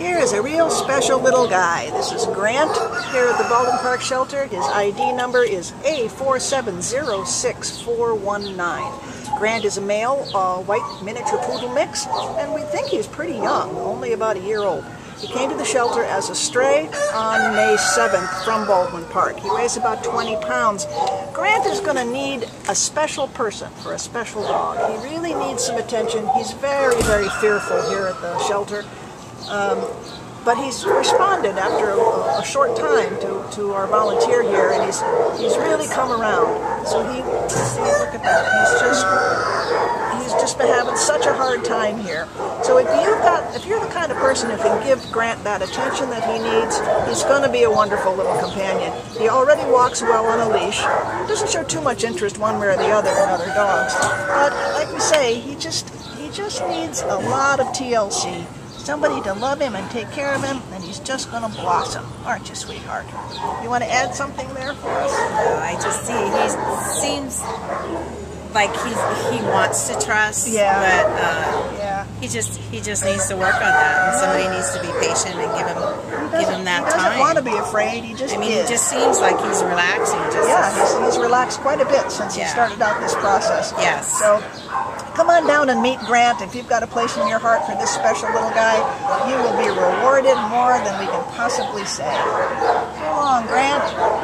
Here is a real special little guy. This is Grant here at the Baldwin Park Shelter. His ID number is A4706419. Grant is a male, uh, white miniature poodle mix, and we think he's pretty young, only about a year old. He came to the shelter as a stray on May 7th from Baldwin Park. He weighs about 20 pounds. Grant is going to need a special person for a special dog. He really needs some attention. He's very, very fearful here at the shelter. Um, but he's responded after a, a, short time to, to our volunteer here, and he's he's really come around. So he, see, look at that. He's just he's just been having such a hard time here. So if you've got, if you're the kind of person who can give Grant that attention that he needs, he's going to be a wonderful little companion. He already walks well on a leash. Doesn't show too much interest one way or the other in other dogs. But like we say, he just he just needs a lot of TLC somebody to love him and take care of him, and he's just going to blossom. Aren't you, sweetheart? You want to add something there for us? No, I just see he seems like he's he wants to trust, yeah. but uh, yeah. he just he just needs to work on that, and somebody needs to be patient and give him give him that he doesn't time. want to be afraid. He just I mean, is. it just seems like he's relaxing. Just yeah, he's, he's relaxed quite a bit since yeah. he started out this process. Yes. So come on down and meet Grant. If you've got a place in your heart for this special little guy, you will be rewarded more than we can possibly say. So long, Grant.